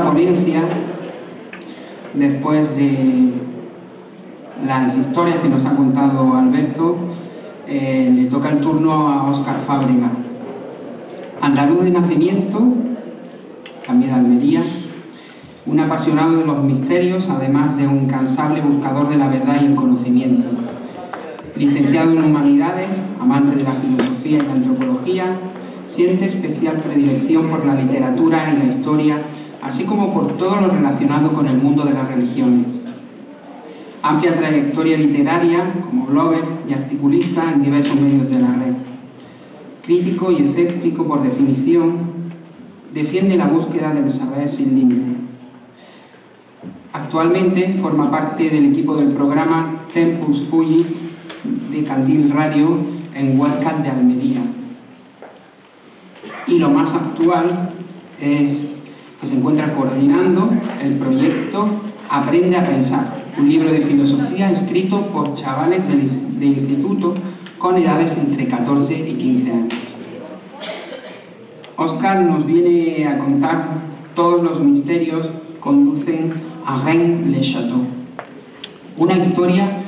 Vamos a nuestra segunda ponencia después de las historias que nos ha contado Alberto. Eh, le toca el turno a Óscar Fábrega. Andaluz de nacimiento, también de Almería, un apasionado de los misterios, además de un cansable buscador de la verdad y el conocimiento. Licenciado en Humanidades, amante de la filosofía y la antropología, siente especial predilección por la literatura y la historia, así como por todo lo relacionado con el mundo de las religiones. Amplia trayectoria literaria como blogger y articulista en diversos medios de la red. Crítico y escéptico por definición, defiende la búsqueda del saber sin límite. Actualmente forma parte del equipo del programa Tempus Fuji de Candil Radio en Huelca de Almería y lo más actual es que se encuentra coordinando el proyecto Aprende a Pensar, un libro de filosofía escrito por chavales de instituto con edades entre 14 y 15 años. Oscar nos viene a contar todos los misterios conducen a Rennes-le-Château. Una historia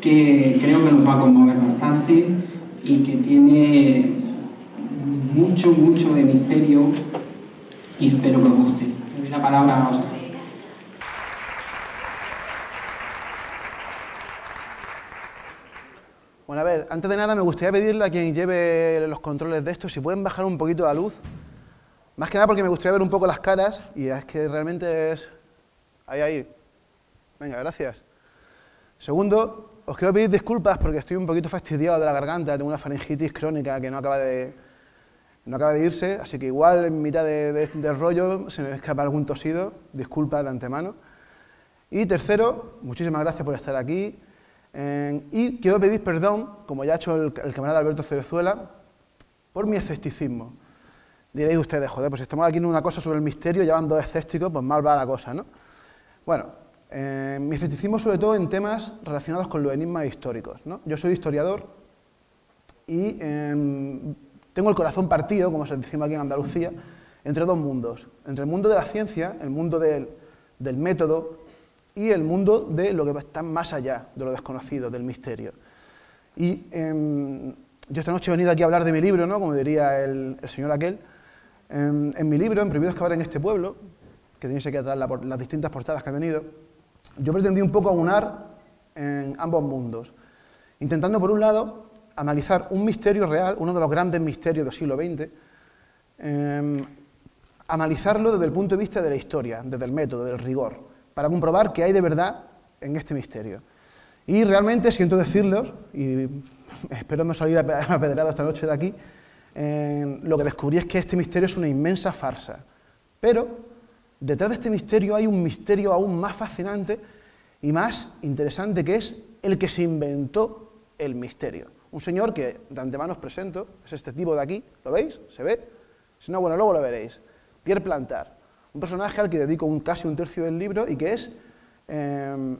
que creo que nos va a conmover bastante y que tiene mucho, mucho de misterio y espero que os guste. Le doy la palabra a Oscar. Bueno, a ver, antes de nada me gustaría pedirle a quien lleve los controles de esto si pueden bajar un poquito la luz. Más que nada porque me gustaría ver un poco las caras y es que realmente es... Ahí, ahí. Venga, gracias. Segundo, os quiero pedir disculpas porque estoy un poquito fastidiado de la garganta, tengo una faringitis crónica que no acaba de, no acaba de irse, así que igual en mitad de, del rollo se me escapa algún tosido, disculpa de antemano. Y tercero, muchísimas gracias por estar aquí. y quiero pedir perdón, como ya ha hecho el, camarada Alberto Cerezuela, por mi escepticismo. Diréis ustedes, joder, pues estamos aquí en una cosa sobre el misterio, llevando dos escépticos, pues mal va la cosa, ¿no? Bueno, mi escepticismo sobre todo en temas relacionados con los enigmas históricos. ¿no? Yo soy historiador y em, tengo el corazón partido, como se decimos aquí en Andalucía, entre dos mundos. Entre el mundo de la ciencia, el mundo del, método, y el mundo de lo que está más allá, de lo desconocido, del misterio. Y em, yo esta noche he venido aquí a hablar de mi libro, ¿no? como diría el, señor aquel. En, en, mi libro, En Prohibido excavar en este pueblo, que tenéis aquí atrás las distintas portadas que han venido, yo pretendí un poco aunar en ambos mundos, intentando por un lado analizar un misterio real, uno de los grandes misterios del siglo XX, em, analizarlo desde el punto de vista de la historia, desde el método, del rigor, para comprobar qué hay de verdad en este misterio. Y realmente, siento decirlo, y espero no salir apedrado esta noche de aquí, em, lo que descubrí es que este misterio es una inmensa farsa. Pero detrás de este misterio hay un misterio aún más fascinante y más interesante, que es el que se inventó el misterio. Un señor que de antemano os presento, es este tipo de aquí, ¿lo veis? ¿Se ve? Si no, bueno, luego lo veréis. Pierre Plantar, un personaje al que dedico un, casi un tercio del libro y que es em,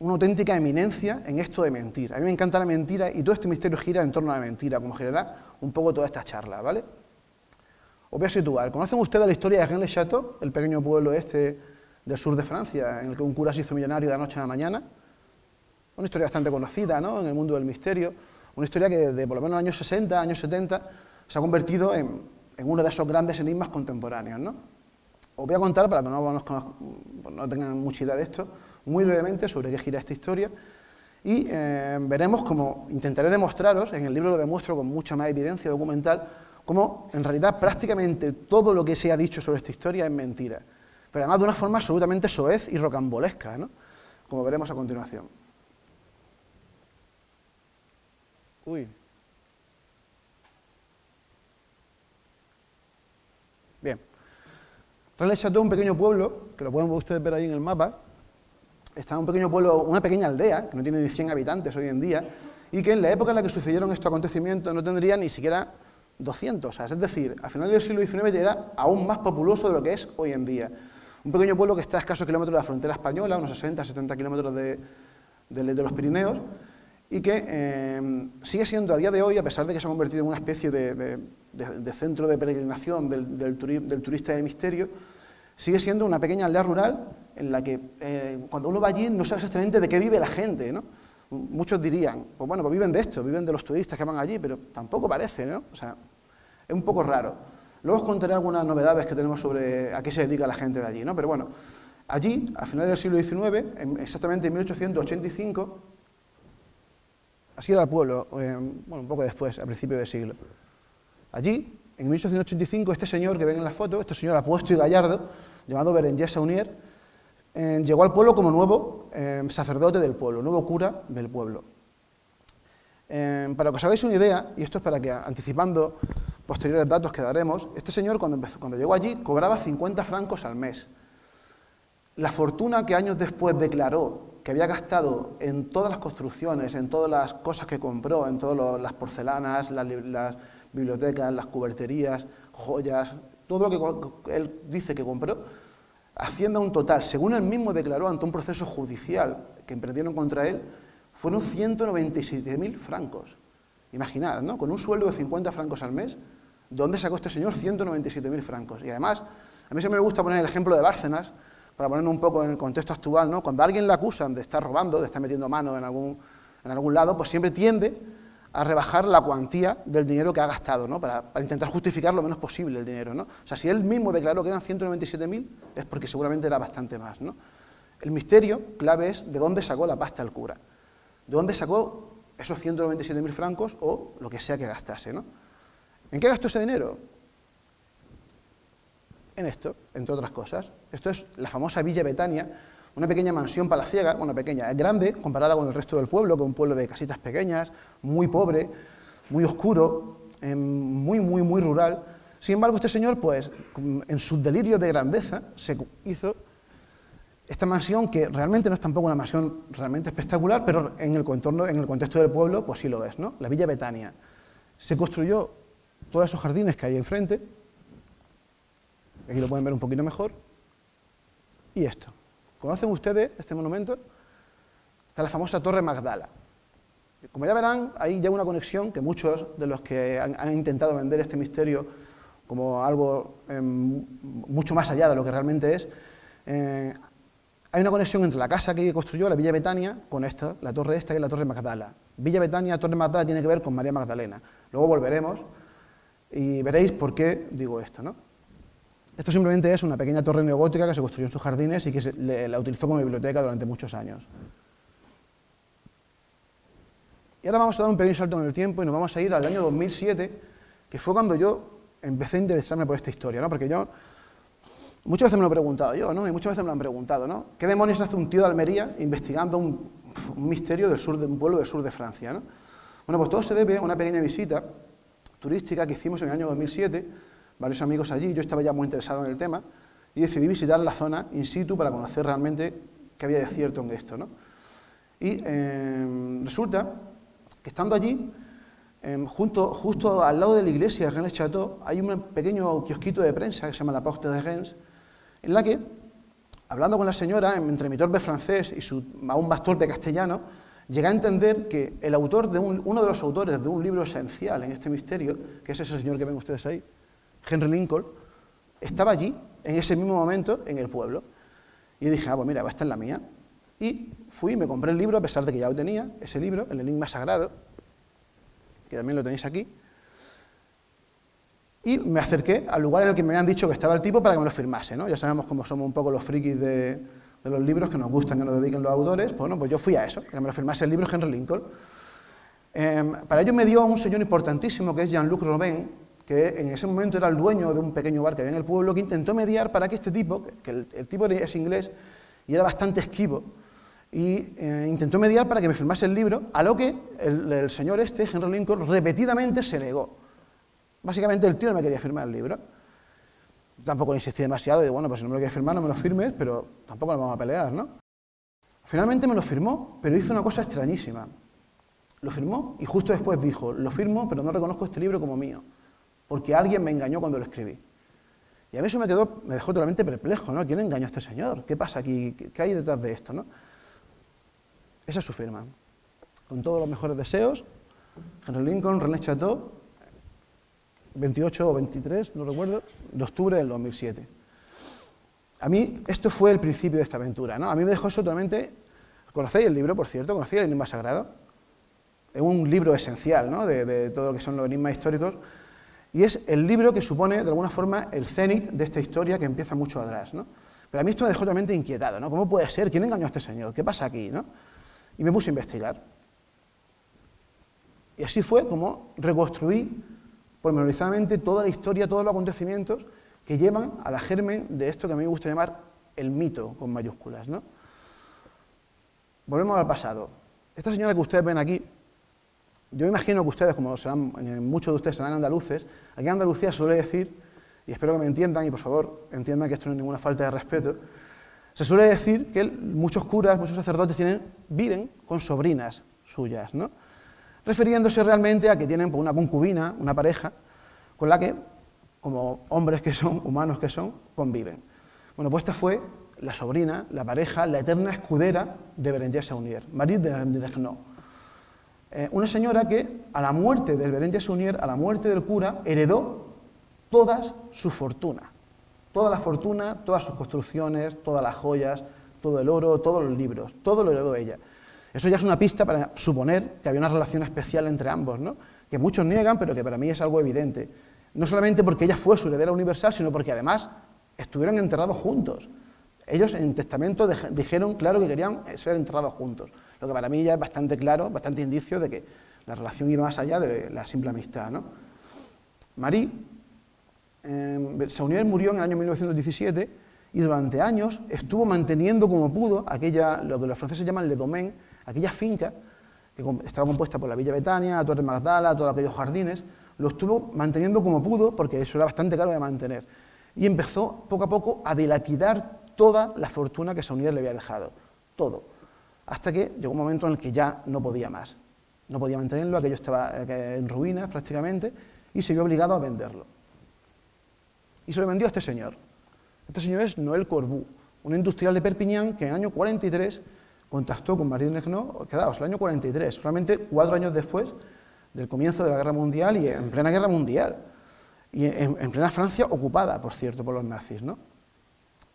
una auténtica eminencia en esto de mentir. A mí me encanta la mentira y todo este misterio gira en torno a la mentira, como girará un poco toda esta charla, ¿vale? Os voy a situar. ¿Conocen ustedes la historia de Rennes-le-Château, el pequeño pueblo este del sur de Francia, en el que un cura se hizo millonario de la noche a la mañana? Una historia bastante conocida, ¿no?, en el mundo del misterio. Una historia que desde por lo menos los años 60, años 70, se ha convertido en, uno de esos grandes enigmas contemporáneos. ¿no? Os voy a contar, para que no, pues tengan mucha idea de esto, muy brevemente sobre qué gira esta historia y eh, veremos cómo intentaré demostraros, en el libro lo demuestro con mucha más evidencia documental, cómo en realidad prácticamente todo lo que se ha dicho sobre esta historia es mentira, pero además de una forma absolutamente soez y rocambolesca, ¿no? como veremos a continuación. Uy. Bien. Rennes Chateau, un pequeño pueblo, que lo pueden ustedes ver ahí en el mapa, está un pequeño pueblo, una pequeña aldea, que no tiene ni 100 habitantes hoy en día, y que en la época en la que sucedieron estos acontecimientos no tendría ni siquiera 200. es decir, a finales del siglo XIX era aún más populoso de lo que es hoy en día. Un pequeño pueblo que está a escasos kilómetros de la frontera española, unos 60, 70 kilómetros de los Pirineos, y que eh, sigue siendo a día de hoy, a pesar de que se ha convertido en una especie de, centro de peregrinación del, turista del misterio, sigue siendo una pequeña aldea rural en la que eh, cuando uno va allí no sabe exactamente de qué vive la gente, ¿no? Muchos dirían, pues bueno, pues viven de esto, viven de los turistas que van allí, pero tampoco parece, ¿no? O sea, es un poco raro. Luego os contaré algunas novedades que tenemos sobre a qué se dedica la gente de allí, ¿no? Pero bueno, allí, a finales del siglo XIX, exactamente en 1885, así era el pueblo, eh, bueno, un poco después, a principios del siglo. Allí, en 1885, este señor que ven en la foto, este señor apuesto y gallardo, llamado Berenguer Saunier, eh, llegó al pueblo como nuevo eh, sacerdote del pueblo, nuevo cura del pueblo. para que os hagáis una idea, y esto es para que, anticipando posteriores datos que daremos, este señor cuando, cuando llegó allí cobraba 50 francos al mes. La fortuna que años después declaró que había gastado en todas las construcciones, en todas las cosas que compró, en todas las porcelanas, las, bibliotecas, las cuberterías, joyas, todo lo que él dice que compró, hacienda un total, según él mismo declaró ante un proceso judicial que emprendieron contra él, fueron 197.000 francos. Imaginad, ¿no? Con un sueldo de 50 francos al mes, ¿Dónde sacó este señor 197.000 francos? Y además, a mí siempre me gusta poner el ejemplo de Bárcenas, para ponerlo un poco en el contexto actual, ¿no? Cuando a alguien le acusan de estar robando, de estar metiendo mano en algún, en algún lado, pues siempre tiende a rebajar la cuantía del dinero que ha gastado, ¿no? Para, intentar justificar lo menos posible el dinero, ¿no? O sea, si él mismo declaró que eran 197.000, es porque seguramente era bastante más, ¿no? El misterio clave es de dónde sacó la pasta el cura, de dónde sacó esos 197.000 francos o lo que sea que gastase. ¿En qué gastó ese dinero? En esto, entre otras cosas. Esto es la famosa Villa Betania, una pequeña mansión palaciega, bueno, pequeña, es grande comparada con el resto del pueblo, con un pueblo de casitas pequeñas, muy pobre, muy oscuro, em, muy, muy, muy rural. Sin embargo, este señor, pues, en su delirio de grandeza, se hizo esta mansión que realmente no es tampoco una mansión realmente espectacular, pero en el, contorno, en el contexto del pueblo, pues sí lo es, ¿no? La Villa Betania. Se construyó todos esos jardines que hay enfrente, aquí lo pueden ver un poquito mejor, y esto. ¿Conocen ustedes este monumento? Está la famosa Torre Magdala. Como ya verán, hay ya una conexión que muchos de los que han, intentado vender este misterio como algo em, mucho más allá de lo que realmente es, eh, hay una conexión entre la casa que construyó, la Villa Betania, con esta, la torre esta y la Torre Magdala. Villa Betania, Torre Magdala tiene que ver con María Magdalena. Luego volveremos y veréis por qué digo esto. ¿no? Esto simplemente es una pequeña torre neogótica que se construyó en sus jardines y que se, la utilizó como biblioteca durante muchos años. Y ahora vamos a dar un pequeño salto en el tiempo y nos vamos a ir al año 2007, que fue cuando yo empecé a interesarme por esta historia, ¿no? porque yo muchas veces me lo he preguntado yo, ¿no? y muchas veces me lo han preguntado, ¿no? ¿qué demonios hace un tío de Almería investigando un, un misterio del sur de un pueblo del sur de Francia? ¿no? Bueno, pues todo se debe a una pequeña visita turística que hicimos en el año 2007, varios amigos allí, yo estaba ya muy interesado en el tema, y decidí visitar la zona in situ para conocer realmente qué había de cierto en esto. ¿no? Y em, resulta que estando allí, em, junto, justo al lado de la iglesia de Rennes Chateau, hay un pequeño kiosquito de prensa que se llama La Porte de Rennes, en la que, hablando con la señora, entre mi torpe francés y su aún más torpe castellano, llegué a entender que el autor de uno de los autores de un libro esencial en este misterio, que es ese señor que ven ustedes ahí, Henry Lincoln, estaba allí, en ese mismo momento, en el pueblo. Y dije, ah, pues mira, esta es la mía. Y fui me compré el libro, a pesar de que ya lo tenía, ese libro, El Enigma Sagrado, que también lo tenéis aquí. Y me acerqué al lugar en el que me habían dicho que estaba el tipo para que me lo firmase. ¿no? Ya sabemos cómo somos un poco los frikis de, de los libros que nos gustan que nos dediquen los autores, bueno, pues yo fui a eso, que me lo firmase el libro Henry Lincoln. Em, para ello me dio un señor importantísimo que es Jean-Luc Robin, que en ese momento era el dueño de un pequeño bar que había en el pueblo, que intentó mediar para que este tipo, que el, tipo es inglés y era bastante esquivo, y eh, intentó mediar para que me firmase el libro, a lo que el, el señor este, Henry Lincoln, repetidamente se negó. Básicamente el tío no me quería firmar el libro tampoco le insistí demasiado, y bueno, pues si no me lo quieres firmar, no me lo firmes, pero tampoco nos vamos a pelear, ¿no? Finalmente me lo firmó, pero hizo una cosa extrañísima. Lo firmó y justo después dijo, lo firmo, pero no reconozco este libro como mío, porque alguien me engañó cuando lo escribí. Y a mí eso me, quedó, me dejó totalmente perplejo, ¿no? ¿Quién engañó a este señor? ¿Qué pasa aquí? ¿Qué hay detrás de esto, no? Esa es su firma. Con todos los mejores deseos, Henry Lincoln, René Chateau, 28 o 23, no recuerdo, de octubre del 2007. A mí, esto fue el principio de esta aventura, ¿no? A mí me dejó eso totalmente... ¿Conocéis el libro, por cierto? ¿Conocéis el Enigma Sagrado? Es un libro esencial, ¿no? De, de todo lo que son los enigmas históricos. Y es el libro que supone, de alguna forma, el cenit de esta historia que empieza mucho atrás, ¿no? Pero a mí esto me dejó totalmente inquietado, ¿no? ¿Cómo puede ser? ¿Quién engañó a este señor? ¿Qué pasa aquí, no? Y me puse a investigar. Y así fue como reconstruí pormenorizadamente toda la historia, todos los acontecimientos que llevan a la germen de esto que a mí me gusta llamar el mito con mayúsculas. ¿no? Volvemos al pasado. Esta señora que ustedes ven aquí, yo imagino que ustedes, como serán, eh, muchos de ustedes serán andaluces, aquí en Andalucía suele decir, y espero que me entiendan, y por favor entiendan que esto no es ninguna falta de respeto, se suele decir que muchos curas, muchos sacerdotes tienen, viven con sobrinas suyas, ¿no? refiriéndose realmente a que tienen pues, una concubina, una pareja, con la que, como hombres que son, humanos que son, conviven. Bueno, pues esta fue la sobrina, la pareja, la eterna escudera de Berenguer Saunier, Marie de Negno. Eh, una señora que, a la muerte del Berenguer Saunier, a la muerte del cura, heredó toda su fortuna. Toda la fortuna, todas sus construcciones, todas las joyas, todo el oro, todos los libros, todo lo heredó ella. Eso ya es una pista para suponer que había una relación especial entre ambos, ¿no? que muchos niegan, pero que para mí es algo evidente. No solamente porque ella fue su heredera universal, sino porque además estuvieron enterrados juntos. Ellos en testamento dijeron claro que querían ser enterrados juntos, lo que para mí ya es bastante claro, bastante indicio de que la relación iba más allá de la simple amistad. ¿no? Marie eh, Saunier murió en el año 1917 y durante años estuvo manteniendo como pudo aquella, lo que los franceses llaman le domaine, aquella finca, que estaba compuesta por la Villa Betania, Torre Magdala, todos aquellos jardines, lo estuvo manteniendo como pudo, porque eso era bastante caro de mantener. Y empezó poco a poco a dilapidar toda la fortuna que Saunier le había dejado, todo. Hasta que llegó un momento en el que ya no podía más. No podía mantenerlo, aquello estaba eh, en ruinas prácticamente, y se vio obligado a venderlo. Y se lo vendió a este señor. Este señor es Noel Corbu, un industrial de Perpiñán que en el año 43 contactó con Marie Negno, quedaos, el año 43, solamente cuatro años después del comienzo de la Guerra Mundial y en plena Guerra Mundial, y en, plena Francia ocupada, por cierto, por los nazis. ¿no?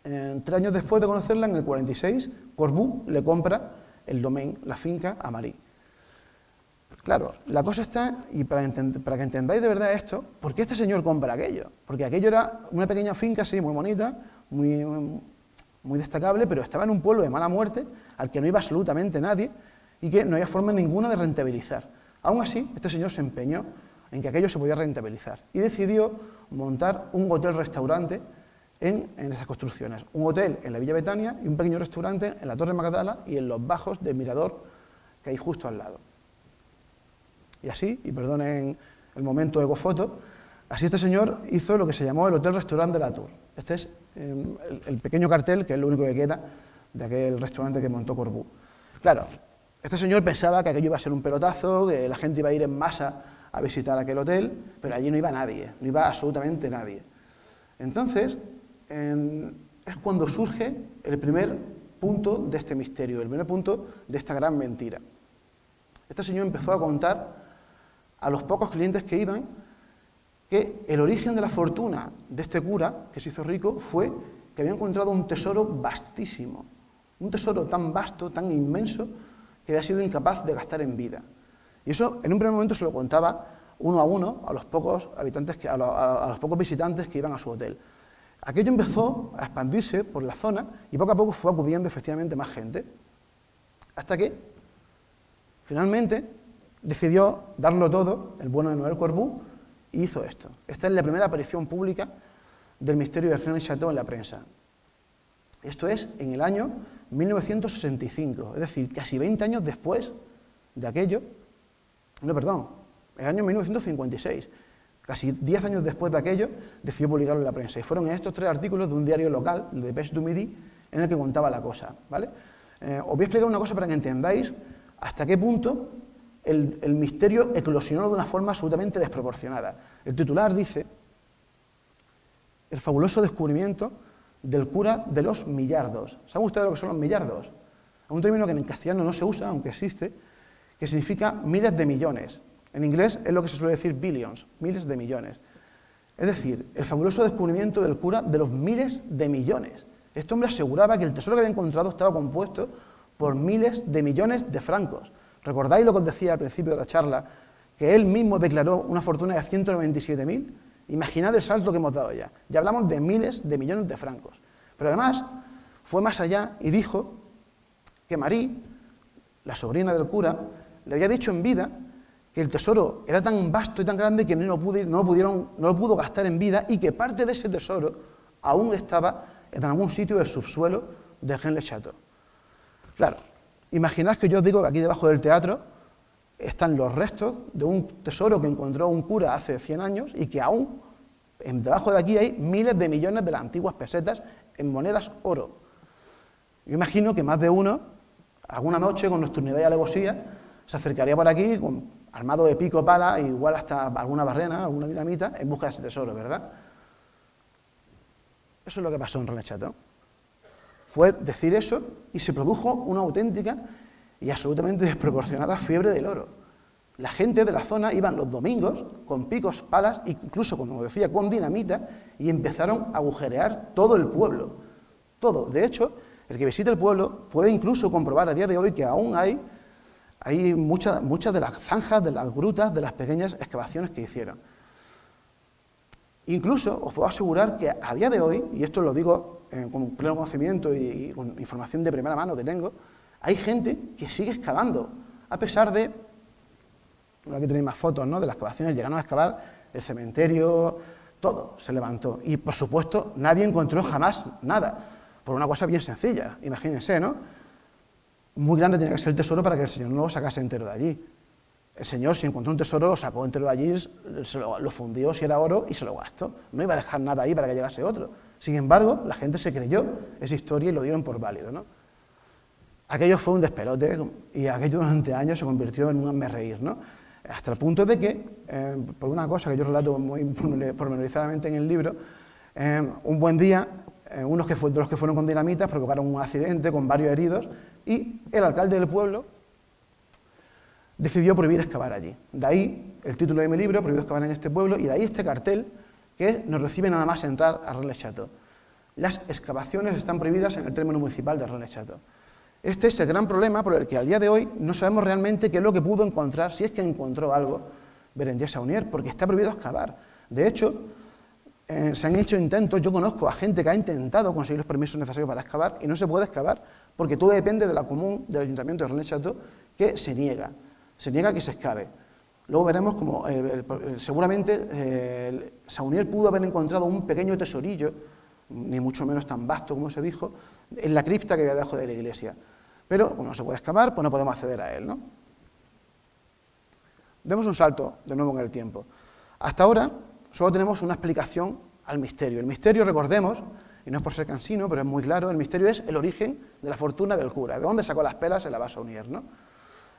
tres años después de conocerla, en el 46, Corbu le compra el domain, la finca, a Marie. Claro, la cosa está, y para, para, que entendáis de verdad esto, ¿por qué este señor compra aquello? Porque aquello era una pequeña finca, sí, muy bonita, muy, muy destacable, pero estaba en un pueblo de mala muerte, al que no iba absolutamente nadie, y que no había forma ninguna de rentabilizar. Aún así, este señor se empeñó en que aquello se podía rentabilizar y decidió montar un hotel-restaurante en, esas construcciones. Un hotel en la Villa Betania y un pequeño restaurante en la Torre Magdala y en los bajos del mirador que hay justo al lado. Y así, y perdonen el momento de foto, así este señor hizo lo que se llamó el Hotel-Restaurante de la Tour. Este es em, el, pequeño cartel, que es lo único que queda de aquel restaurante que montó Corbú. Claro, este señor pensaba que aquello iba a ser un pelotazo, que la gente iba a ir en masa a visitar aquel hotel, pero allí no iba nadie, no iba absolutamente nadie. Entonces, es cuando surge el primer punto de este misterio, el primer punto de esta gran mentira. Este señor empezó a contar a los pocos clientes que iban que el origen de la fortuna de este cura, que se hizo rico, fue que había encontrado un tesoro vastísimo, un tesoro tan vasto, tan inmenso, que había sido incapaz de gastar en vida. Y eso en un primer momento se lo contaba uno a uno a los pocos habitantes, a, los, pocos visitantes que iban a su hotel. Aquello empezó a expandirse por la zona y poco a poco fue acudiendo efectivamente más gente. Hasta que, finalmente, decidió darlo todo, el bueno de Noel Corbú, hizo esto. Esta es la primera aparición pública del misterio de Henry Chateau en la prensa. Esto es en el año 1965, es decir, casi 20 años después de aquello, no, perdón, en el año 1956, casi 10 años después de aquello, decidió publicarlo en la prensa. Y fueron estos tres artículos de un diario local, el de Pêche du Midi, en el que contaba la cosa. ¿vale? Eh, os voy a explicar una cosa para que entendáis hasta qué punto el, misterio eclosionó de una forma absolutamente desproporcionada. El titular dice, el fabuloso descubrimiento del cura de los millardos. ¿Saben ustedes lo que son los millardos? Es un término que en castellano no se usa, aunque existe, que significa miles de millones. En inglés es lo que se suele decir billions, miles de millones. Es decir, el fabuloso descubrimiento del cura de los miles de millones. Este hombre aseguraba que el tesoro que había encontrado estaba compuesto por miles de millones de francos. ¿Recordáis lo que os decía al principio de la charla? Que él mismo declaró una fortuna de 197.000. Imaginad el salto que hemos dado ya. Ya hablamos de miles de millones de francos. Pero además fue más allá y dijo que Marí, la sobrina del cura, le había dicho en vida el tesoro era tan vasto y tan grande que no lo, pudieron, no lo pudo gastar en vida y que parte de ese tesoro aún estaba en algún sitio del subsuelo de Rennes-le-Château. Claro, imaginad que yo os digo que aquí debajo del teatro están los restos de un tesoro que encontró un cura hace 100 años y que aún debajo de aquí hay miles de millones de las antiguas pesetas en monedas oro. Yo imagino que más de uno, alguna noche con nuestra unidad y alevosía, se acercaría por aquí con, armado de pico, pala, e igual hasta alguna barrena, alguna dinamita, en busca de ese tesoro, ¿verdad? Eso es lo que pasó en René. Fue decir eso y se produjo una auténtica y absolutamente desproporcionada fiebre del oro. La gente de la zona iban los domingos con picos, palas, incluso, como decía, con dinamita, y empezaron a agujerear todo el pueblo. Todo. De hecho, el que visite el pueblo puede incluso comprobar a día de hoy que aún hay, hay muchas, muchas de las zanjas, de las grutas, de las pequeñas excavaciones que hicieron. Incluso os puedo asegurar que a día de hoy, y esto lo digo con pleno conocimiento y con información de primera mano que tengo, hay gente que sigue excavando, a pesar de, aquí tenéis más fotos ¿no? de las excavaciones, llegaron a excavar el cementerio, todo se levantó. Y por supuesto, nadie encontró jamás nada, por una cosa bien sencilla, imagínense, ¿no? Muy grande tenía que ser el tesoro para que el Señor no lo sacase entero de allí. El Señor, si encontró un tesoro, lo sacó entero de allí, lo, lo fundió si era oro y se lo gastó. No iba a dejar nada ahí para que llegase otro. Sin embargo, la gente se creyó esa historia y lo dieron por válido, ¿no? Aquello fue un despelote y aquello durante años se convirtió en un reír, ¿no? Hasta el punto de que, eh, por una cosa que yo relato muy pormenorizadamente en el libro, eh, un buen día, eh, unos que de los que fueron con dinamitas provocaron un accidente con varios heridos y el alcalde del pueblo decidió prohibir excavar allí. De ahí el título de mi libro, Prohibido excavar en este pueblo, y de ahí este cartel que nos recibe nada más entrar a René Chateau. Las excavaciones están prohibidas en el término municipal de René Chateau. Este es el gran problema por el que al día de hoy no sabemos realmente qué es lo que pudo encontrar, si es que encontró algo, Berenguer Saunier, porque está prohibido excavar. De hecho, eh, se han hecho intentos, yo conozco a gente que ha intentado conseguir los permisos necesarios para excavar y no se puede excavar porque todo depende de la común del Ayuntamiento de René Chateau que se niega, se niega que se excave. Luego veremos como seguramente eh, Saunier pudo haber encontrado un pequeño tesorillo, ni mucho menos tan vasto como se dijo, en la cripta que había debajo de la iglesia. Pero como no se puede excavar, pues no podemos acceder a él. ¿no? Demos un salto de nuevo en el tiempo. Hasta ahora solo tenemos una explicación al misterio. El misterio, recordemos, y no es por ser cansino, pero es muy claro, el misterio es el origen de la fortuna del cura, de dónde sacó las pelas en la base Unier. ¿no?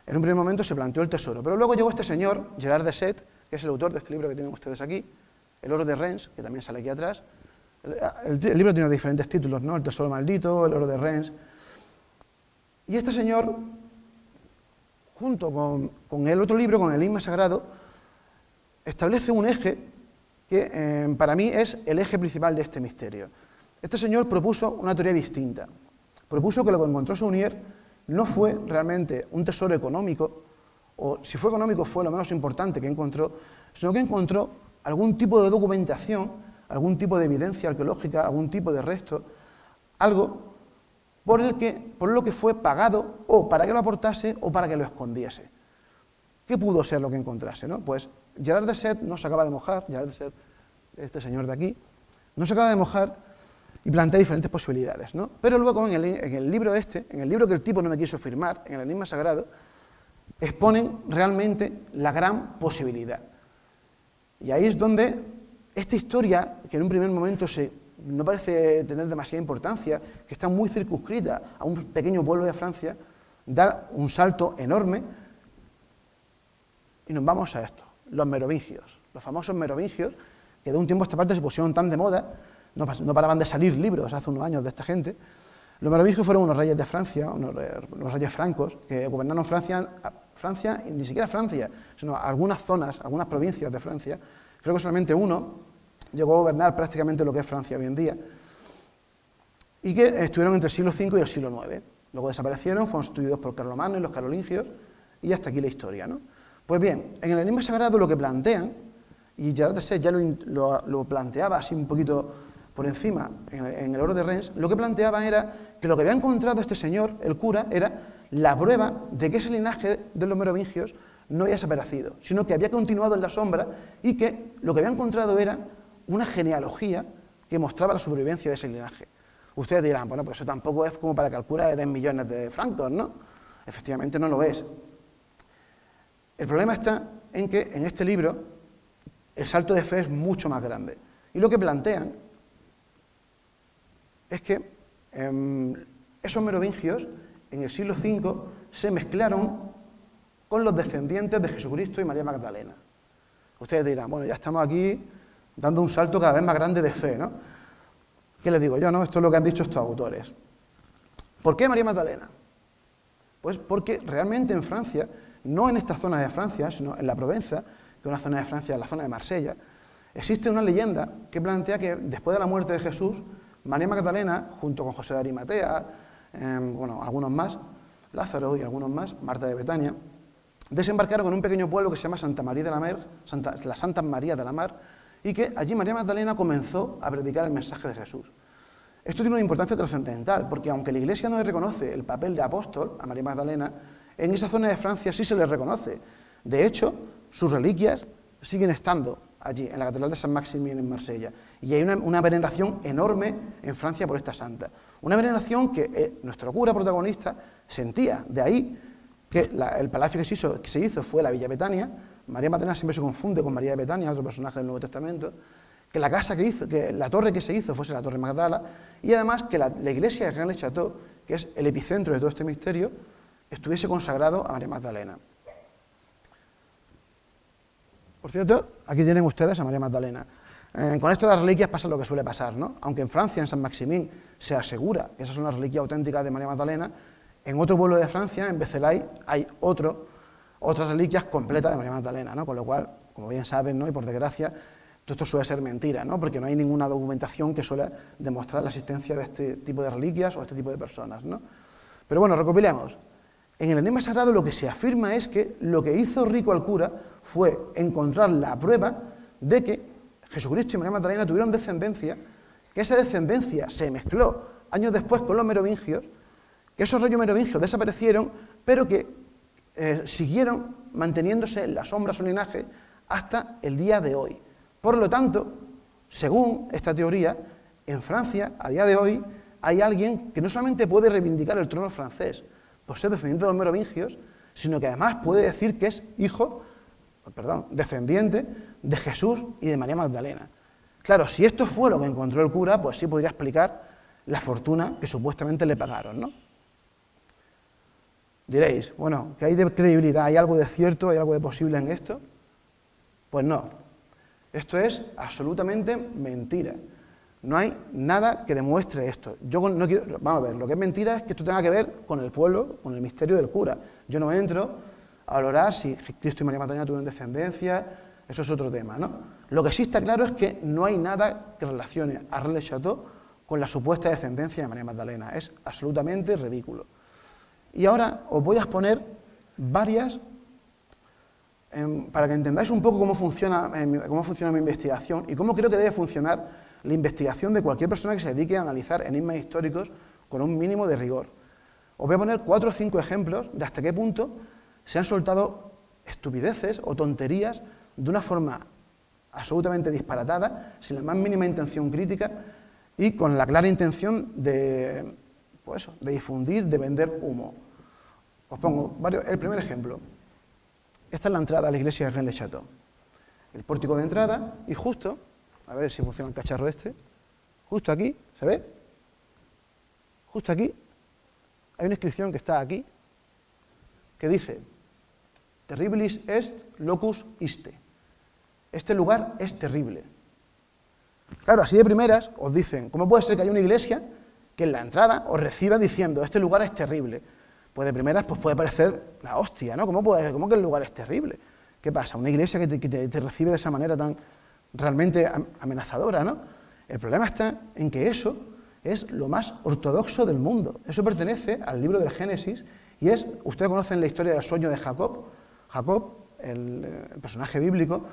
En un primer momento se planteó el tesoro, pero luego llegó este señor, Gerard de Set, que es el autor de este libro que tienen ustedes aquí, El oro de Rennes, que también sale aquí atrás. El, libro tiene diferentes títulos, ¿no? El tesoro maldito, El oro de Rennes. Y este señor, junto con, el otro libro, con el Enigma Sagrado, establece un eje que eh, para mí es el eje principal de este misterio. Este señor propuso una teoría distinta. Propuso que lo que encontró Saunier no fue realmente un tesoro económico, o si fue económico fue lo menos importante que encontró, sino que encontró algún tipo de documentación, algún tipo de evidencia arqueológica, algún tipo de resto, algo por, el que, por lo que fue pagado o para que lo aportase o para que lo escondiese. ¿Qué pudo ser lo que encontrase? ¿no? Pues Gerard de Set no se acaba de mojar, Gerard de Set, este señor de aquí, no se acaba de mojar y plantea diferentes posibilidades. ¿no? Pero luego en el, libro este, en el libro que el tipo no me quiso firmar, en el Enigma Sagrado, exponen realmente la gran posibilidad. Y ahí es donde esta historia, que en un primer momento se no parece tener demasiada importancia, que está muy circunscrita a un pequeño pueblo de Francia, da un salto enorme y nos vamos a esto, los merovingios, los famosos merovingios, que de un tiempo a esta parte se pusieron tan de moda, no, paraban de salir libros hace unos años de esta gente, Los merovingios fueron unos reyes de Francia, unos, reyes francos, que gobernaron Francia, Francia, y ni siquiera Francia, sino algunas zonas, algunas provincias de Francia. Creo que solamente uno llegó a gobernar prácticamente lo que es Francia hoy en día, y que estuvieron entre el siglo V y el siglo IX. Luego desaparecieron, fueron sustituidos por Carlomagno y los carolingios, y hasta aquí la historia. ¿no? Pues bien, en el enigma sagrado lo que plantean, y Gerard de Sey ya lo, planteaba así un poquito por encima en, el oro de Rennes, lo que planteaban era que lo que había encontrado este señor, el cura, era la prueba de que ese linaje de los merovingios no había desaparecido, sino que había continuado en la sombra y que lo que había encontrado era una genealogía que mostraba la supervivencia de ese linaje. Ustedes dirán, bueno, pues eso tampoco es como para calcular de millones de francos, ¿no? Efectivamente no lo es. El problema está en que en este libro el salto de fe es mucho más grande. Y lo que plantean es que em, esos merovingios en el siglo V se mezclaron con los descendientes de Jesucristo y María Magdalena. Ustedes dirán, bueno, ya estamos aquí dando un salto cada vez más grande de fe, ¿no? ¿Qué les digo yo? No, esto es lo que han dicho estos autores. ¿Por qué María Magdalena? Pues porque realmente en Francia, no en esta zona de Francia, sino en la Provenza, que es una zona de Francia, la zona de Marsella, existe una leyenda que plantea que después de la muerte de Jesús, María Magdalena, junto con José de Arimatea, em, bueno, algunos más, Lázaro y algunos más, Marta de Betania, desembarcaron en un pequeño pueblo que se llama Santa María de la Mar, la Santa María de la Mar, y que allí María Magdalena comenzó a predicar el mensaje de Jesús. Esto tiene una importancia trascendental, porque aunque la Iglesia no reconoce el papel de apóstol a María Magdalena, en esa zona de Francia sí se le reconoce. De hecho, sus reliquias siguen estando allí, en la Catedral de San Maximilien en Marsella. Y hay una, veneración enorme en Francia por esta santa. Una veneración que eh, nuestro cura protagonista sentía. De ahí que el palacio que se, hizo, que se hizo fue la Villa Betania, María Magdalena siempre se confunde con María de Betania, otro personaje del Nuevo Testamento, que la casa que hizo, que la torre que se hizo fuese la Torre Magdala, y además que la, iglesia de Jean Le Chateau, que es el epicentro de todo este misterio, estuviese consagrado a María Magdalena. Por cierto, aquí tienen ustedes a María Magdalena. Eh, con esto de las reliquias pasa lo que suele pasar, ¿no? Aunque en Francia, en San Maximín, se asegura que esas son las reliquias auténticas de María Magdalena, en otro pueblo de Francia, en Becelay, hay otro otras reliquias completas de María Magdalena, ¿no? Con lo cual, como bien saben, ¿no? y por desgracia, todo esto suele ser mentira, ¿no? porque no hay ninguna documentación que suele demostrar la existencia de este tipo de reliquias o este tipo de personas. ¿no? Pero bueno, recopilemos. En el enigma sagrado lo que se afirma es que lo que hizo rico al cura fue encontrar la prueba de que Jesucristo y María Magdalena tuvieron descendencia, que esa descendencia se mezcló años después con los merovingios, que esos reyes merovingios desaparecieron, pero que eh, siguieron manteniéndose en la sombra su linaje hasta el día de hoy. Por lo tanto, según esta teoría, en Francia, a día de hoy, hay alguien que no solamente puede reivindicar el trono francés por ser descendiente de los merovingios, sino que además puede decir que es hijo, perdón, descendiente de Jesús y de María Magdalena. Claro, si esto fue lo que encontró el cura, pues sí podría explicar la fortuna que supuestamente le pagaron, ¿no? Diréis, bueno, ¿qué hay de credibilidad? ¿Hay algo de cierto? ¿Hay algo de posible en esto? Pues no. Esto es absolutamente mentira. No hay nada que demuestre esto. Yo no quiero, vamos a ver, lo que es mentira es que esto tenga que ver con el pueblo, con el misterio del cura. Yo no entro a valorar si Cristo y María Magdalena tuvieron descendencia, eso es otro tema, ¿no? Lo que sí está claro es que no hay nada que relacione a René Chateau con la supuesta descendencia de María Magdalena. Es absolutamente ridículo. Y ahora os voy a exponer varias em, para que entendáis un poco cómo funciona, em, cómo funciona mi investigación y cómo creo que debe funcionar la investigación de cualquier persona que se dedique a analizar enigmas históricos con un mínimo de rigor. Os voy a poner cuatro o cinco ejemplos de hasta qué punto se han soltado estupideces o tonterías de una forma absolutamente disparatada, sin la más mínima intención crítica y con la clara intención de, pues de difundir, de vender humo. Os pongo varios, el primer ejemplo. Esta es la entrada a la iglesia de Rennes le Chateau. El pórtico de entrada y justo, a ver si funciona el cacharro este, justo aquí, ¿se ve? Justo aquí hay una inscripción que está aquí que dice Terribilis est locus iste. Este lugar es terrible. Claro, así de primeras os dicen, ¿cómo puede ser que haya una iglesia que en la entrada os reciba diciendo, este lugar es terrible. Pues de primeras pues puede parecer la hostia, ¿no? ¿Cómo, puede, cómo que el lugar es terrible? ¿Qué pasa? Una iglesia que te, recibe de esa manera tan realmente amenazadora, ¿no? El problema está en que eso es lo más ortodoxo del mundo. Eso pertenece al libro del Génesis y es, ustedes conocen la historia del sueño de Jacob. Jacob, el, personaje bíblico,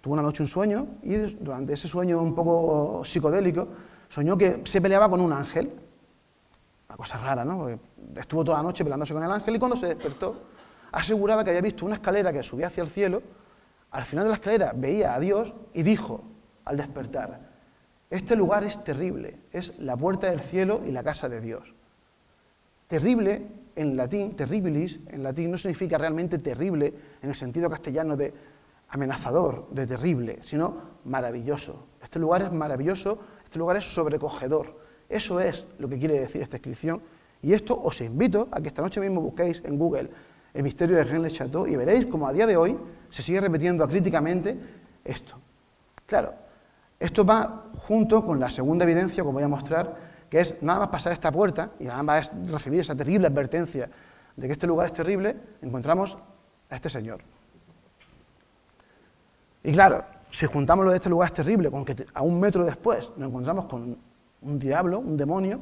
tuvo una noche un sueño y durante ese sueño un poco psicodélico soñó que se peleaba con un ángel. Una cosa rara, ¿no? estuvo toda la noche peleándose con el ángel y cuando se despertó aseguraba que había visto una escalera que subía hacia el cielo. Al final de la escalera veía a Dios y dijo al despertar, este lugar es terrible, es la puerta del cielo y la casa de Dios. Terrible en latín, terribilis, en latín no significa realmente terrible en el sentido castellano de amenazador, de terrible, sino maravilloso. Este lugar es maravilloso, este lugar es sobrecogedor. Eso es lo que quiere decir esta inscripción. Y esto os invito a que esta noche mismo busquéis en Google el misterio de Rennes Chateau y veréis como a día de hoy se sigue repitiendo críticamente esto. Claro, esto va junto con la segunda evidencia, como voy a mostrar, que es nada más pasar esta puerta y nada más recibir esa terrible advertencia de que este lugar es terrible, encontramos a este señor. Y claro, si juntamos lo de este lugar es terrible con que a un metro después nos encontramos con un diablo, un demonio,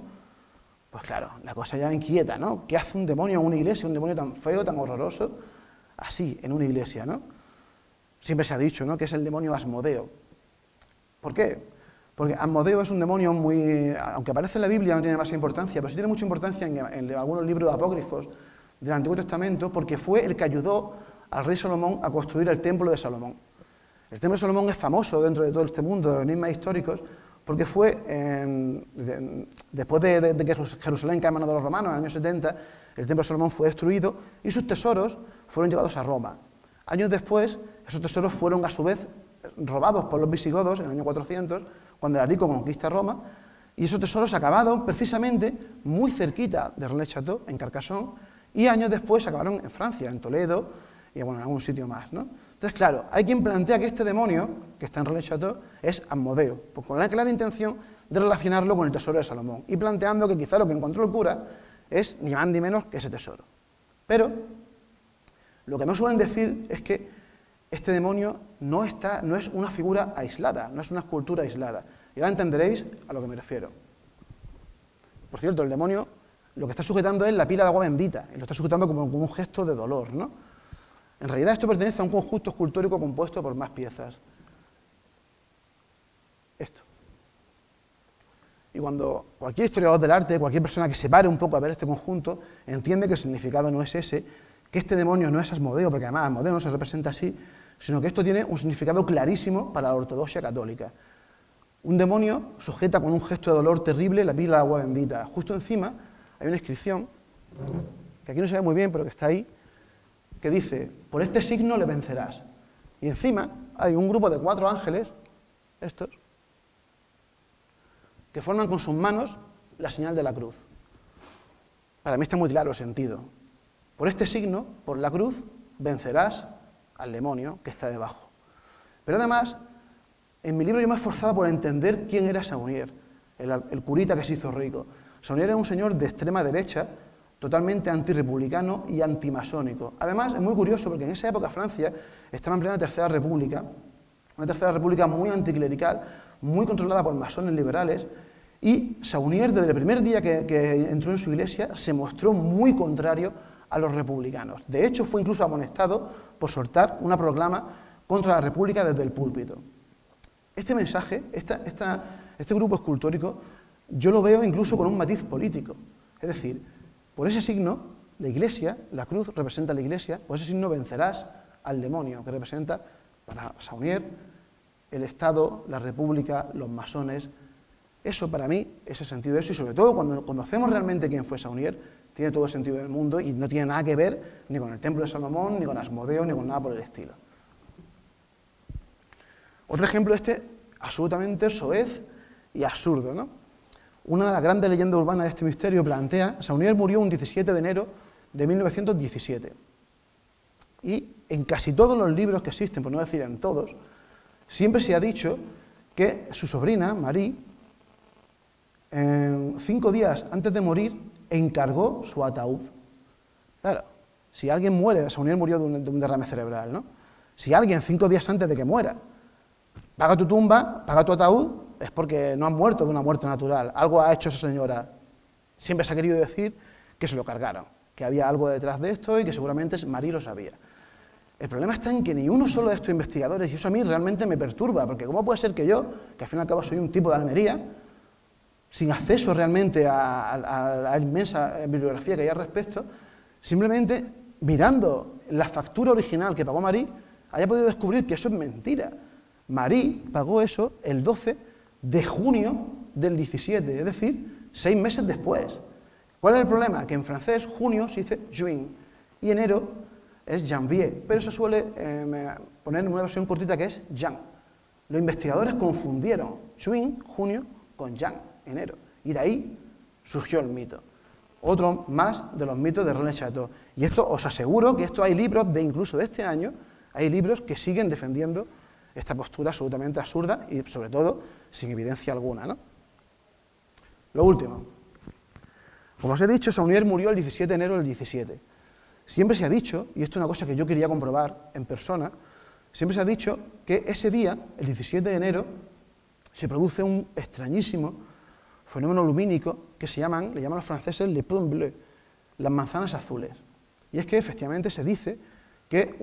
pues claro, la cosa ya inquieta, ¿no? ¿Qué hace un demonio en una iglesia, un demonio tan feo, tan horroroso, así, en una iglesia, ¿no? Siempre se ha dicho, ¿no?, que es el demonio Asmodeo. ¿Por qué? Porque Asmodeo es un demonio muy, aunque aparece en la Biblia, no tiene más importancia, pero sí tiene mucha importancia en, algunos libros apócrifos del Antiguo Testamento, porque fue el que ayudó al rey Salomón a construir el templo de Salomón. El templo de Salomón es famoso dentro de todo este mundo de los enigmas históricos porque fue después de, que Jerusalén cae en manos de los romanos en el año 70, el templo de Salomón fue destruido y sus tesoros fueron llevados a Roma. Años después, esos tesoros fueron a su vez robados por los visigodos en el año 400, cuando el Arico conquista Roma, y esos tesoros acabaron precisamente muy cerquita de René Chateau, en Carcassonne, y años después acabaron en Francia, en Toledo y bueno, en algún sitio más. ¿no? Entonces, claro, hay quien plantea que este demonio, que está en René Chateau, es Asmodeo, pues con la clara intención de relacionarlo con el tesoro de Salomón, y planteando que quizá lo que encontró el cura es ni más ni menos que ese tesoro. Pero lo que no suelen decir es que este demonio no, está, no es una figura aislada, no es una escultura aislada. Y ahora entenderéis a lo que me refiero. Por cierto, el demonio lo que está sujetando es la pila de agua bendita, y lo está sujetando como, como un gesto de dolor, ¿no? En realidad esto pertenece a un conjunto escultórico compuesto por más piezas. Esto. Y cuando cualquier historiador del arte, cualquier persona que se pare un poco a ver este conjunto, entiende que el significado no es ese, que este demonio no es Asmodeo, porque además Asmodeo no se representa así, sino que esto tiene un significado clarísimo para la ortodoxia católica. Un demonio sujeta con un gesto de dolor terrible la pila de agua bendita. Justo encima hay una inscripción, que aquí no se ve muy bien, pero que está ahí, que dice, por este signo le vencerás. Y encima hay un grupo de cuatro ángeles, estos, que forman con sus manos la señal de la cruz. Para mí está muy claro el sentido. Por este signo, por la cruz, vencerás al demonio que está debajo. Pero además, en mi libro yo me he esforzado por entender quién era Saunier, el, curita que se hizo rico. Saunier era un señor de extrema derecha totalmente antirepublicano y antimasónico. Además, es muy curioso porque en esa época Francia estaba en plena Tercera República, una Tercera República muy anticlerical, muy controlada por masones liberales, y Saunier, desde el primer día que, entró en su iglesia, se mostró muy contrario a los republicanos. De hecho, fue incluso amonestado por soltar una proclama contra la República desde el púlpito. Este mensaje, este grupo escultórico, yo lo veo incluso con un matiz político. Es decir, por ese signo, la iglesia, la cruz representa a la iglesia, por ese signo vencerás al demonio, que representa para Saunier el Estado, la República, los masones. Eso para mí es el sentido de eso, y sobre todo cuando conocemos realmente quién fue Saunier, tiene todo el sentido del mundo y no tiene nada que ver ni con el templo de Salomón, ni con Asmodeo, ni con nada por el estilo. Otro ejemplo este, absolutamente soez y absurdo, ¿no? Una de las grandes leyendas urbanas de este misterio plantea, Saunier murió un 17 de enero de 1917. Y en casi todos los libros que existen, por no decir en todos, siempre se ha dicho que su sobrina, Marie, cinco días antes de morir, encargó su ataúd. Claro, si alguien muere, Saunier murió de un, derrame cerebral, ¿no? Si alguien cinco días antes de que muera paga tu tumba, paga tu ataúd, es porque no ha muerto de una muerte natural. Algo ha hecho esa señora. Siempre se ha querido decir que se lo cargaron, que había algo detrás de esto y que seguramente Marí lo sabía. El problema está en que ni uno solo de estos investigadores, y eso a mí realmente me perturba, porque ¿cómo puede ser que yo, que al fin y al cabo soy un tipo de Almería, sin acceso realmente a, la inmensa bibliografía que hay al respecto, simplemente mirando la factura original que pagó Marí, haya podido descubrir que eso es mentira. Marí pagó eso el 12 de junio del 17, es decir, seis meses después. ¿Cuál es el problema? Que en francés junio se dice juin y enero es janvier, pero eso suele eh, poner en una versión cortita que es jan. Los investigadores confundieron juin, junio, con jan, enero, y de ahí surgió el mito. Otro más de los mitos de René Chateau. Y esto os aseguro que esto hay libros de incluso de este año, hay libros que siguen defendiendo esta postura absolutamente absurda y sobre todo sin evidencia alguna. ¿no? Lo último. Como os he dicho, Saunier murió el 17 de enero del 17. Siempre se ha dicho, y esto es una cosa que yo quería comprobar en persona, siempre se ha dicho que ese día, el 17 de enero, se produce un extrañísimo fenómeno lumínico que se llaman, le llaman los franceses le plumes bleu, las manzanas azules. Y es que efectivamente se dice que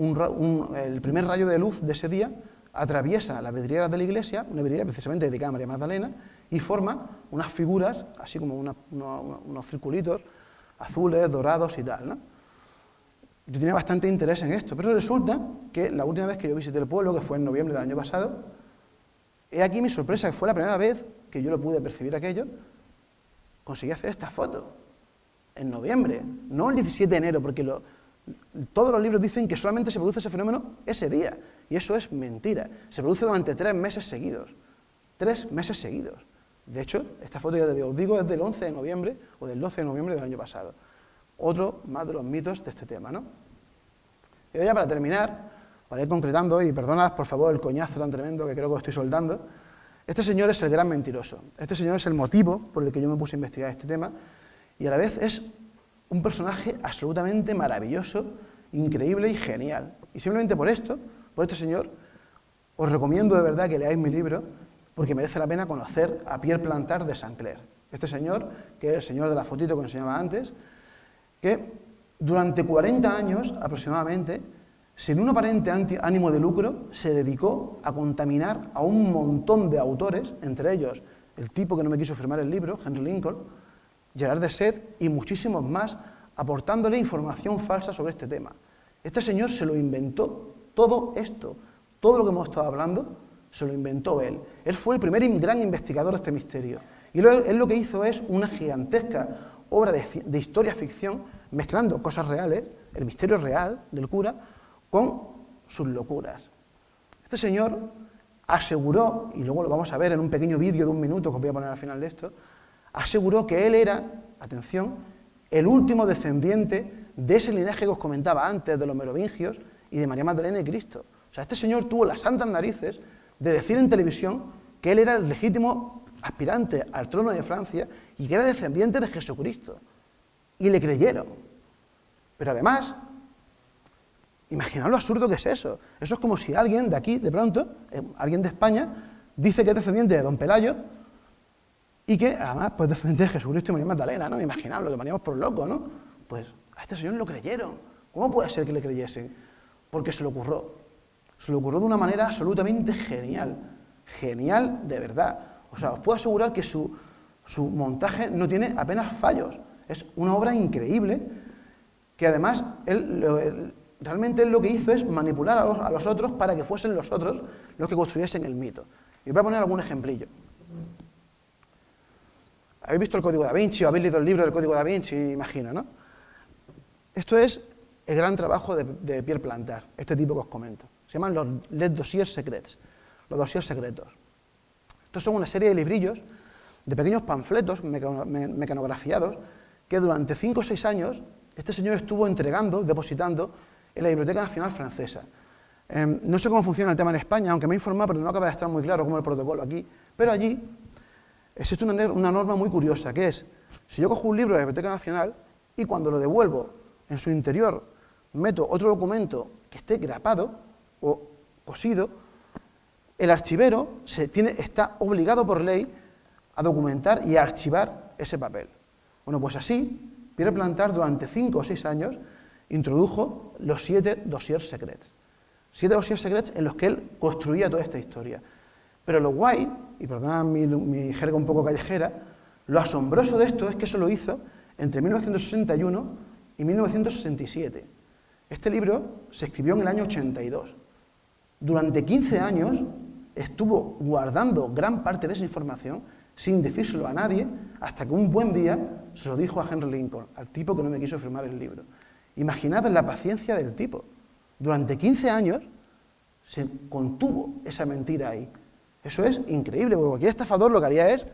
el primer rayo de luz de ese día atraviesa las vidrieras de la iglesia, una vidriera precisamente dedicada a María Magdalena, y forma unas figuras, así como unos, circulitos azules, dorados y tal. ¿no? Yo tenía bastante interés en esto, pero resulta que la última vez que yo visité el pueblo, que fue en noviembre del año pasado, he aquí mi sorpresa, que fue la primera vez que yo lo pude percibir aquello, conseguí hacer esta foto en noviembre, no el 17 de enero, porque todos los libros dicen que solamente se produce ese fenómeno ese día. Y eso es mentira. Se produce durante tres meses seguidos. Tres meses seguidos. De hecho, esta foto ya te digo, es del 11 de noviembre o del 12 de noviembre del año pasado. Otro más de los mitos de este tema, ¿no? Y ya para terminar, para ir concretando, y perdonad por favor el coñazo tan tremendo que creo que estoy soltando, este señor es el gran mentiroso. Este señor es el motivo por el que yo me puse a investigar este tema y a la vez es un personaje absolutamente maravilloso, increíble y genial. Y simplemente por esto por este señor, os recomiendo de verdad que leáis mi libro, porque merece la pena conocer a Pierre Plantard de Saint-Clair. Este señor, que es el señor de la fotito que enseñaba antes, que durante 40 años aproximadamente, sin un aparente ánimo de lucro, se dedicó a contaminar a un montón de autores, entre ellos el tipo que no me quiso firmar el libro, Henry Lincoln, Gerard de Sed y muchísimos más, aportándole información falsa sobre este tema. Este señor se lo inventó todo esto, todo lo que hemos estado hablando, se lo inventó él. Él fue el primer gran investigador de este misterio. Y él lo que hizo es una gigantesca obra de, historia ficción, mezclando cosas reales, el misterio real del cura, con sus locuras. Este señor aseguró, y luego lo vamos a ver en un pequeño vídeo de un minuto que os voy a poner al final de esto, aseguró que él era, atención, el último descendiente de ese linaje que os comentaba antes, de los merovingios, y de María Magdalena y Cristo. O sea, este señor tuvo las santas narices de decir en televisión que él era el legítimo aspirante al trono de Francia y que era descendiente de Jesucristo. Y le creyeron. Pero además, imaginad lo absurdo que es eso. Eso es como si alguien de aquí, de pronto, eh, alguien de España, dice que es descendiente de Don Pelayo y que además pues descendiente de Jesucristo y María Magdalena, ¿no? Imaginad, lo que por loco, ¿no? Pues a este señor lo creyeron. ¿Cómo puede ser que le creyesen? Porque se le ocurrió. Se le ocurrió de una manera absolutamente genial, genial de verdad. O sea, os puedo asegurar que su, montaje no tiene apenas fallos. Es una obra increíble que además él, realmente él lo que hizo es manipular a los, otros para que fuesen los otros los que construyesen el mito. Y os voy a poner algún ejemplillo. ¿Habéis visto el Código da Vinci o habéis leído el libro del Código da Vinci? Imagino, ¿no? Esto es el gran trabajo de, Pierre Plantard, este tipo que os comento. Se llaman los Les Dossiers Secrets, los dossiers secretos. Estos son una serie de librillos, de pequeños panfletos mecanografiados, que durante cinco o seis años este señor estuvo entregando, depositando en la Biblioteca Nacional Francesa. Em, no sé cómo funciona el tema en España, aunque me he informado, pero no acaba de estar muy claro cómo es el protocolo aquí. Pero allí existe una norma muy curiosa, que es, si yo cojo un libro de la Biblioteca Nacional y cuando lo devuelvo en su interior meto otro documento que esté grapado o cosido, el archivero se tiene, está obligado por ley a documentar y a archivar ese papel. Bueno, pues así, Pierre Plantar durante cinco o seis años introdujo los siete dossiers secrets. Siete dossiers secrets en los que él construía toda esta historia. Pero lo guay, y perdonad mi, mi jerga un poco callejera, lo asombroso de esto es que eso lo hizo entre 1961 y 1967. Este libro se escribió en el año 82. Durante 15 años estuvo guardando gran parte de esa información sin decírselo a nadie, hasta que un buen día se lo dijo a Henry Lincoln, al tipo que no me quiso firmar el libro. Imaginad la paciencia del tipo. Durante 15 años se contuvo esa mentira ahí. Eso es increíble, porque cualquier estafador lo que haría es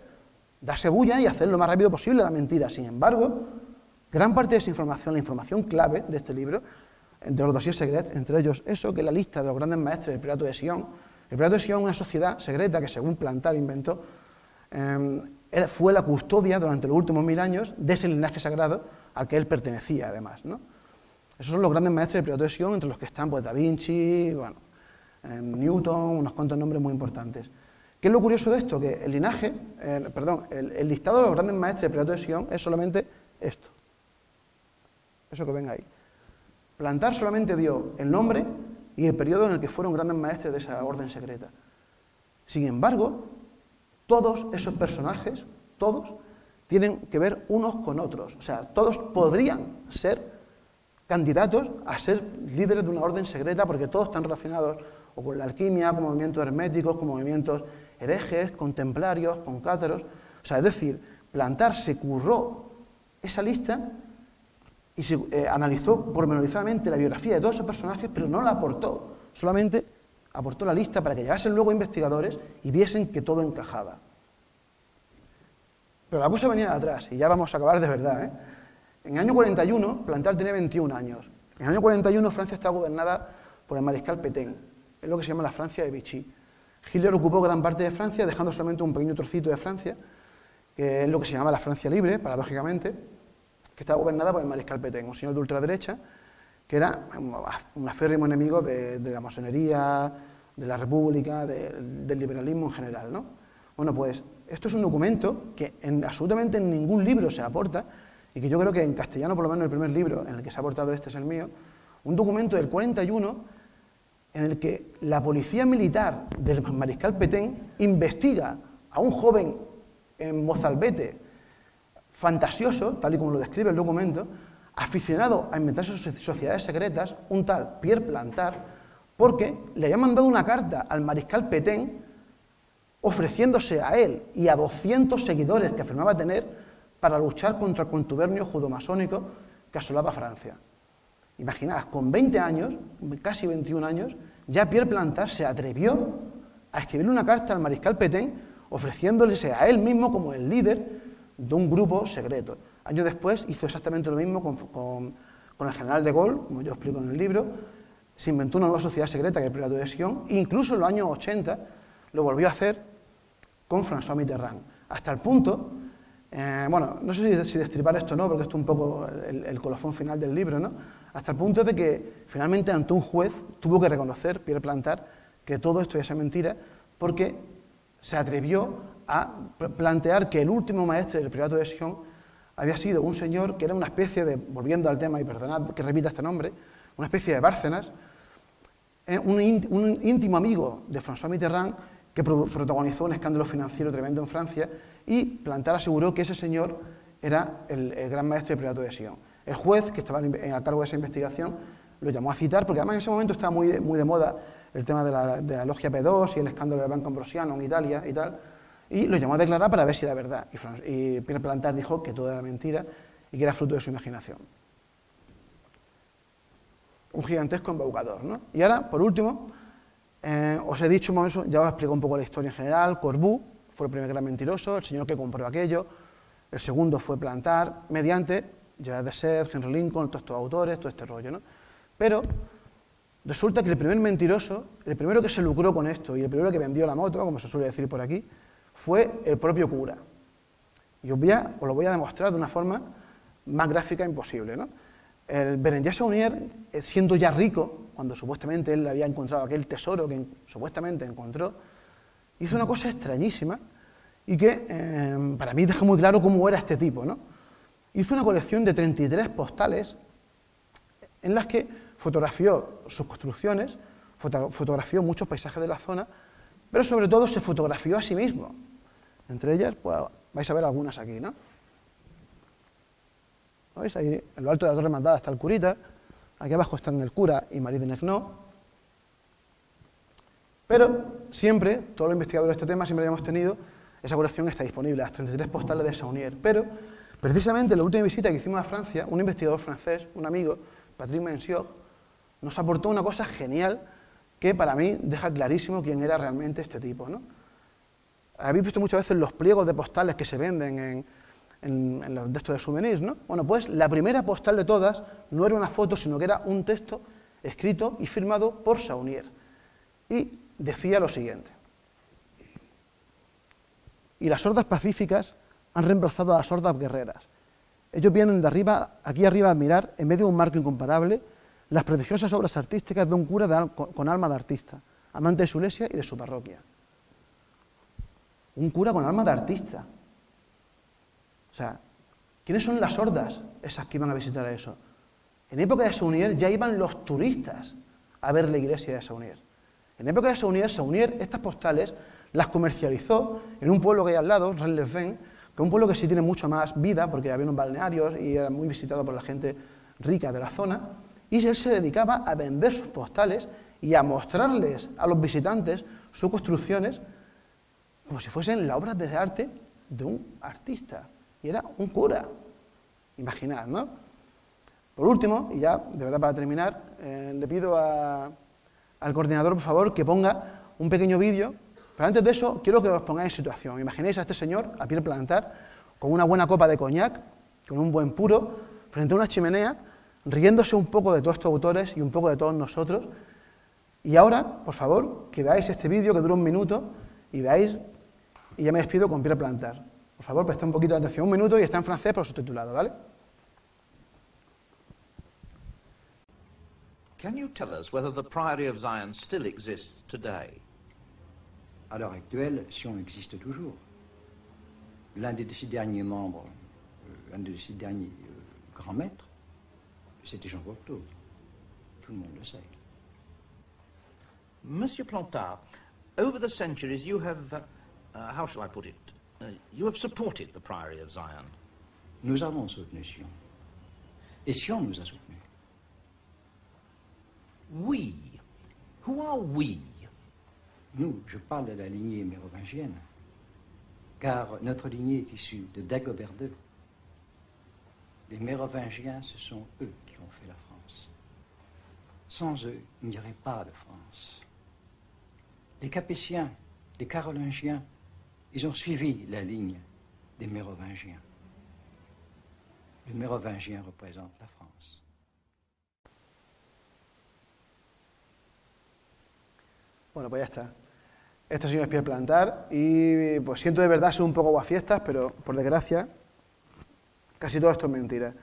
darse bulla y hacer lo más rápido posible la mentira. Sin embargo, gran parte de esa información, la información clave de este libro, de los dossiers secretos, entre ellos eso, que es la lista de los grandes maestres del Pirato de Sion. El Pirato de Sion es una sociedad secreta que, según Plantar inventó, eh, fue la custodia durante los últimos mil años de ese linaje sagrado al que él pertenecía, además. ¿no? Esos son los grandes maestros del Pirato de Sion, entre los que están pues, Da Vinci, eh, Newton, unos cuantos nombres muy importantes. ¿Qué es lo curioso de esto? Que el linaje, perdón, el, el, listado de los grandes maestros del Pirato de Sion es solamente esto. Eso que ven ahí. Plantar solamente dio el nombre y el periodo en el que fueron grandes maestres de esa orden secreta. Sin embargo, todos esos personajes, todos, tienen que ver unos con otros. O sea, todos podrían ser candidatos a ser líderes de una orden secreta porque todos están relacionados o con la alquimia, con movimientos herméticos, con movimientos herejes, con templarios, con cátaros. O sea, es decir, Plantar se curró esa lista y se eh, analizó pormenorizadamente la biografía de todos esos personajes, pero no la aportó, solamente aportó la lista para que llegasen luego investigadores y viesen que todo encajaba. Pero la cosa venía de atrás, y ya vamos a acabar de verdad. ¿eh? En el año 41, Plantar tenía 21 años. En el año 41, Francia estaba gobernada por el mariscal Petain, es lo que se llama la Francia de Vichy. Hitler ocupó gran parte de Francia, dejando solamente un pequeño trocito de Francia, que es lo que se llama la Francia libre, paradójicamente, que estaba gobernada por el mariscal Petain, un señor de ultraderecha, que era un aférrimo enemigo de, la masonería, de la república, de, del liberalismo en general. ¿no? Bueno, pues esto es un documento que en, absolutamente en ningún libro se aporta, y que yo creo que en castellano, por lo menos el primer libro en el que se ha aportado este es el mío, un documento del 41 en el que la policía militar del mariscal Petén investiga a un joven en Mozalbete fantasioso, tal y como lo describe el documento, aficionado a inventar sus sociedades secretas, un tal Pierre Plantar, porque le había mandado una carta al mariscal Petén ofreciéndose a él y a 200 seguidores que afirmaba tener para luchar contra el contubernio judomasónico que asolaba Francia. Imaginad, con 20 años, casi 21 años, ya Pierre Plantar se atrevió a escribirle una carta al mariscal Petén ofreciéndose a él mismo como el líder de un grupo secreto. Años después hizo exactamente lo mismo con, el general de Gaulle, como yo explico en el libro, se inventó una nueva sociedad secreta que es el Privado de Sion, e incluso en los años 80 lo volvió a hacer con François Mitterrand, hasta el punto, eh, bueno, no sé si, destripar esto o no, porque esto es un poco el, colofón final del libro, ¿no? hasta el punto de que finalmente ante un juez tuvo que reconocer, Pierre Plantar, que todo esto ya es mentira, porque se atrevió a plantear que el último maestre del privado de Sion había sido un señor que era una especie de, volviendo al tema, y perdonad que repita este nombre, una especie de Bárcenas, eh, un, íntimo amigo de François Mitterrand que protagonizó un escándalo financiero tremendo en Francia y Plantar aseguró que ese señor era el, gran maestre del privado de Sion. El juez, que estaba a cargo de esa investigación, lo llamó a citar, porque además en ese momento estaba muy de, muy de moda el tema de la, de la logia P2 y el escándalo del Banco Ambrosiano en Italia y tal, y lo llamó a declarar para ver si era verdad. Y, Pierre Plantar dijo que todo era mentira y que era fruto de su imaginación. Un gigantesco embaucador. ¿no? Y ahora, por último, eh, os he dicho, ya os explico un poco la historia en general. Corbu fue el primer gran mentiroso, el señor que compró aquello. El segundo fue Plantar, mediante Gerard de Sed, Henry Lincoln, todos estos autores, todo este rollo. ¿no? Pero resulta que el primer mentiroso, el primero que se lucró con esto y el primero que vendió la moto, como se suele decir por aquí, fue el propio cura. Y os, voy a, os lo voy a demostrar de una forma más gráfica imposible. El Berenguer Saunier, eh, siendo ya rico, cuando supuestamente él había encontrado aquel tesoro que supuestamente encontró, hizo una cosa extrañísima y que eh, para mí deja muy claro cómo era este tipo. ¿no? Hizo una colección de 33 postales en las que fotografió sus construcciones, fotografió muchos paisajes de la zona, pero sobre todo se fotografió a sí mismo. Entre ellas, pues, vais a ver algunas aquí, ¿no? ¿Veis? Ahí en lo alto de la torre mandada está el curita, aquí abajo están el cura y Marie de Negno. Pero siempre, todos los investigadores de este tema, siempre hemos tenido, esa colección está disponible, las 33 postales de Saunier. Pero, precisamente en la última visita que hicimos a Francia, un investigador francés, un amigo, Patrick Mensiog, nos aportó una cosa genial que para mí deja clarísimo quién era realmente este tipo. ¿no? Habéis visto muchas veces los pliegos de postales que se venden en, los de estos de souvenirs, ¿no? Bueno, pues la primera postal de todas no era una foto, sino que era un texto escrito y firmado por Saunier. Y decía lo siguiente. Y las sordas pacíficas han reemplazado a las sordas guerreras. Ellos vienen de arriba, aquí arriba a mirar, en medio de un marco incomparable, las preciosas obras artísticas de un cura con, alma de artista, amante de su iglesia y de su parroquia. Un cura con alma de artista. O sea, ¿quiénes son las sordas esas que iban a visitar a eso? En época de Saunier ya iban los turistas a ver la iglesia de Saunier. En época de Saunier, Saunier estas postales las comercializó en un pueblo que hay al lado, Rennes-les-Vents, que es un pueblo que sí tiene mucho más vida porque había unos balnearios y era muy visitado por la gente rica de la zona, y él se dedicaba a vender sus postales y a mostrarles a los visitantes sus construcciones como si fuesen las obras de arte de un artista. Y era un cura. Imaginad, ¿no? Por último, y ya de verdad para terminar, eh, le pido al coordinador, por favor, que ponga un pequeño vídeo. Pero antes de eso, quiero que os pongáis en situación. Imaginéis a este señor, a piel plantar, con una buena copa de coñac, con un buen puro, frente a una chimenea, riéndose un poco de todos estos autores y un poco de todos nosotros. Y ahora, por favor, que veáis este vídeo que dura un minuto y veáis, y ya me despido con piel plantar. Por favor, presta un poquito de atención, un minuto y está en francés pero subtitulado, ¿vale? Can you tell us whether the Priory of Zion still exists today? À l'heure actuelle, Sion existe toujours. L'un des six derniers membres, euh, un des six derniers euh, grands maîtres, c'était Jean Cocteau. Tout le monde le sait. Monsieur Plantard, over the centuries you have, uh, uh, how shall I put it, uh, you have supported the Priory of Zion. Nous avons soutenu Sion. Et Sion nous a soutenus. We? Who are we? Nous, je parle de la lignée mérovingienne, car notre lignée est issue de Dagobert II. Les Mérovingiens, ce sont eux qui ont fait la France. Sans eux, il n'y aurait pas de France. Les Capétiens, les Carolingiens, ils ont suivi la ligne des Mérovingiens. Le Mérovingien représente la France. Bueno, pues ya está. Este señor es Pierre Plantar y pues siento de verdad ser un poco guafiestas, pero por desgracia Casi todo esto es mentira.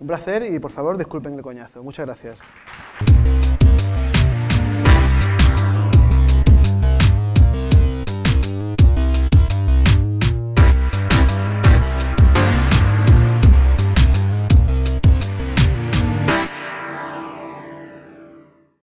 Un placer y por favor disculpen el coñazo. Muchas gracias.